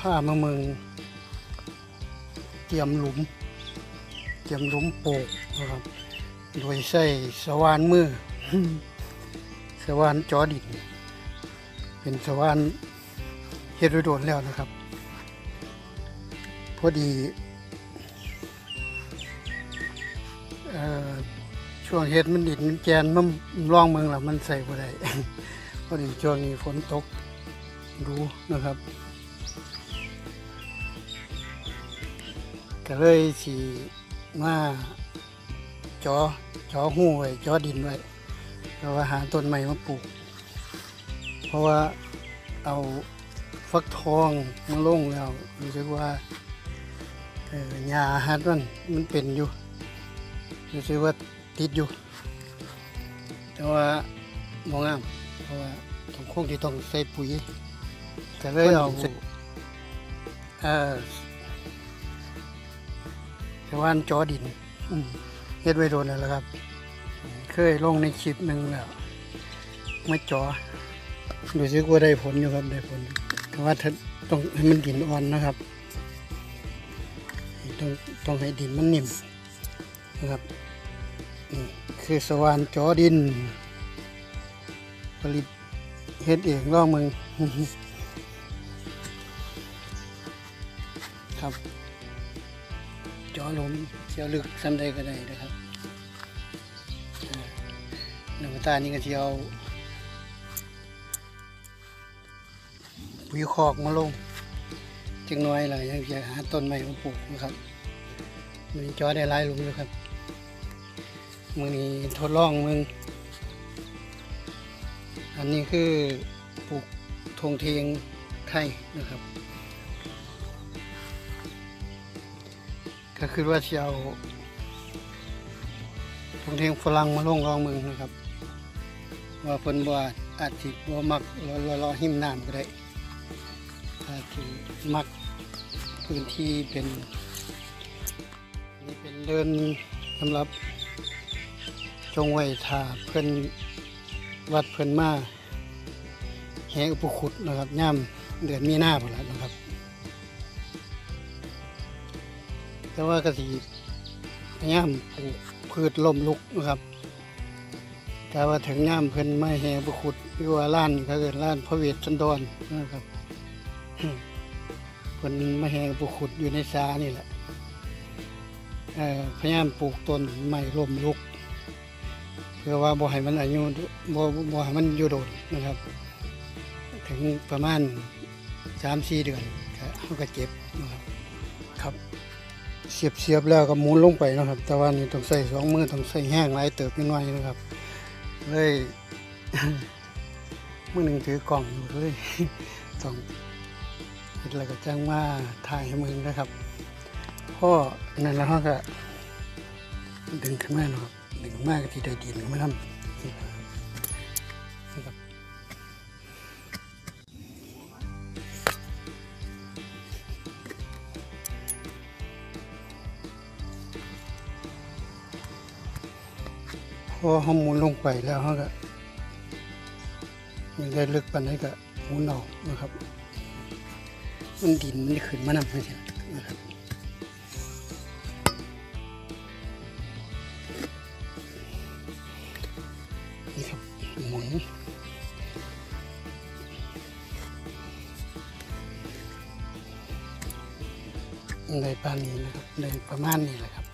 ผ้ามาเมือง เตรียมหลุม เตรียมหลุมปลูกนะครับ โดยใช้สว่านมือ สว่านจอดิน เป็นสว่านเฮ็ดโดนแล้วนะครับ พอดีออช่วงเฮ็ดมันดินมันแกนมันร่องเมืองแล้วมันใส่บ่ได้พอดีช่วงนี้ฝนตกดูนะครับ ก็เลยสีมาจอจอหูไว้จอดินไว้แล้วว่าหาต้นใหม่มาปลูก เพราะว่าเอาฟักทองมาลงแล้วรู้สึกว่าเออหญ้าฮัดมันมันเป็นอยู่รู้สึกว่าติดอยู่ แต่ว่าบ่งามเพราะว่าต้องคงที่ต้องใส่ปุ๋ยก็เลยเอาเอ่อ ชาวบ้านจอดินเฮ็ดไว้โดนแล้วละครับ เคยลงในคลิปหนึ่งแล้วมาจอดูซึกว่าได้ผลอยู่ครับได้ผล แต่ว่าถ้าต้องให้มันดินอ่อนนะครับ ต้องต้องให้ดินมันนิ่มนะครับนี่คือสว่านจอดิน ผลิตเฮ็ดเองล่องมึงครับ จาะหลุมเจียวลึกซ้ำใดก็ได้นะครับหนังตานี่ก็จะเอาปุ๋ยคอกมาลงจังน้อยเลยยังจะหาต้นใหม่มาปลูกนะครับมันจาะได้หลายหลุมเลยครับมือนี้ทดลองมึง อันนี้คือปลูกทงเทียงไทยนะครับ ก็คือว่าจะเอาทงเทงฝรั่งมาลงรองเมืองนะครับ ว่าเพิ่นบ่อาจอาจสิบ่มักรอรอรอหิมน้ำก็ได้อาจสิมักพื้นที่เป็นนี่เป็นเดินสำหรับจงไว้ถ้าเพิ่นวัดเพิ่นมาแห่อุปคุตนะครับย่ามเดือนมีหน้าพุ่นละนะครับ แต่ว่ากระสิพยายามปลูกพืชลมลุกนะครับ แต่ว่าถึงย่ามเพิ่นไม่แห่บุขุดหรือว่าล้านก็เกิดล้านพระเวทสันดรนะครับเพิ่นไม่แห่บุขุดอยู่ในสานี่แหละเอ่อพยายามปลูกต้นไม้ลมลุก เพื่อว่าบ่ให้มันอายุบ่บ่ให้มันอยู่โดนนะครับ ถึงประมาณสามสี่เดือนก็เขาก็เจ็บนะครับครับ เสียบเสียบแล้วก็หมุนลงไปนะครับ แต่ว่านี่ต้องใส่สองมือต้องใส่แห้งหลายเติบนิดหน่อยนะครับ เลยมือหนึ่งถือกล่องอยู่เลยต้องเฮ็ดแล้วก็จ้างมาถ่ายให้มึงนะครับพ่อนั่นแล้วก็ดึงขึ้นมาเนาะครับดึงมาก็ที่ได้ดินขึ้นมาทำ พอเขาหมุนลงไปแล้วเขาก็มันได้ลึกปานนี้ก็หมุนออกนะครับ มันดินมันขึ้นมานำไม่ใช่นะครับนี่ครับหมุนในปานนี้นะครับในประมาณนี้แหละครับ